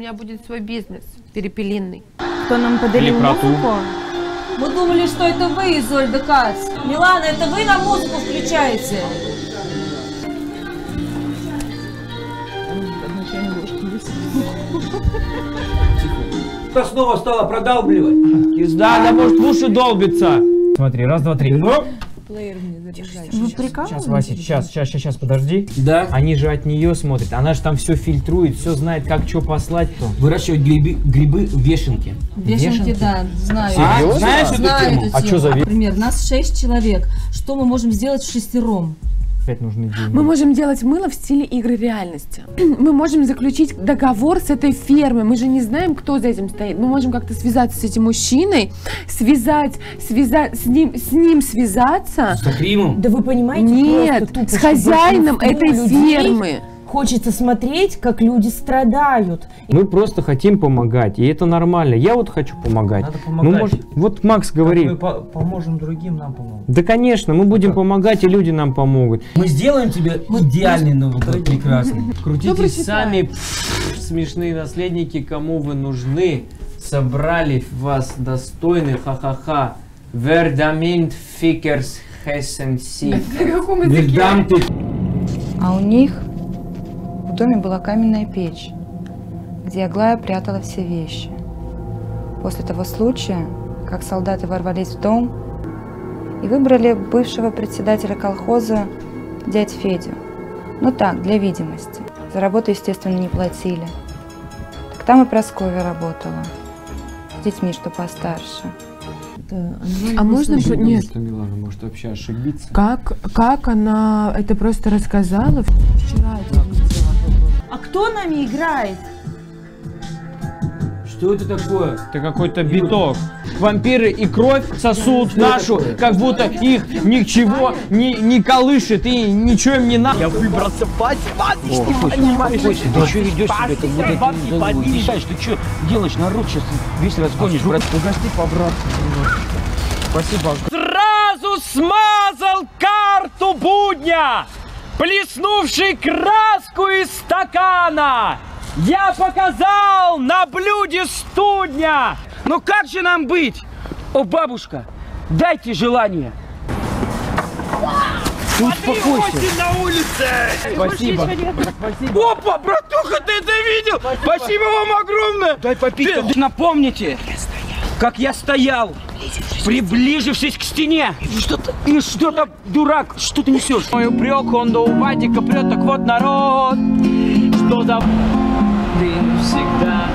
меня будет свой бизнес перепелиный. Кто нам подарил Или музыку? Мы думали, что это вы, Изольда Кац. Милана, это вы нам музыку включаете? Кто снова стала продалбливать? Да, да может в уши долбится. Смотри, раз, два, три. Вы Сейчас, прикалываетесь? Вася, сейчас, сейчас, сейчас, сейчас, подожди. Да. Они же от нее смотрят. Она же там все фильтрует, все знает, как что послать. Выращивать грибы, грибы в вешенке. Вешенки, Вешенки? да, знаю. Серьезно? Знаешь эту Знаю тему? эту А тему. чё за ве- Например, нас шесть человек. Что мы можем сделать в шестером? Опять нужны деньги. Мы можем делать мыло в стиле игры реальности. Мы можем заключить договор с этой фермой. Мы же не знаем, кто за этим стоит. Мы можем как-то связаться с этим мужчиной, связать, связать с ним, с ним связаться. С Такримом? Да вы понимаете, Нет, с хозяином этой людей фермы. Хочется смотреть, как люди страдают. Мы просто хотим помогать, и это нормально. Я вот хочу помогать. Надо Ну, помогать. может, вот Макс Как говорит. мы по- поможем другим, нам помогут. Да, конечно, мы будем помогать, и люди нам помогут. Мы сделаем тебе идеальный Новый год, прекрасный. Крутитесь прочитает? сами, смешные наследники, кому вы нужны. Собрали вас достойных, ха-ха-ха. Вердаминт фикерс хессен си. На каком ты. А у них доме была каменная печь, где Аглая прятала все вещи. После того случая, как солдаты ворвались в дом и выбрали бывшего председателя колхоза дядь Федю. Ну так, для видимости. За работу, естественно, не платили. Так там и Прасковья работала. С детьми, что постарше. А можно... про- Нет. что Милана может вообще ошибиться. Как, как она это просто рассказала вчера? это видела. А кто нами играет? Что это такое? Это какой-то биток. Вампиры и кровь сосут нашу, такое? как будто их ничего не, не колышет и ничего им не надо. Я выбрался в Ты что ведешь себя, как будто ты голову мешаешь? Ты что делаешь? Народ сейчас весь разгонишь, брат. Угости по-братски. Спасибо. Сразу смазал карту будня, плеснувший краску из стакана. Я показал на блюде студня. Ну как же нам быть? О, бабушка, дайте желание. Ты успокойся. на улице. Спасибо. Опа, братуха, ты это видел? Спасибо вам огромное. Дай попить. Напомните, как я стоял, приближившись к стене. Что-то, и что-то, дурак, что ты несешь? Мой упрек, он до Вадика прет, так вот народ, что за ты всегда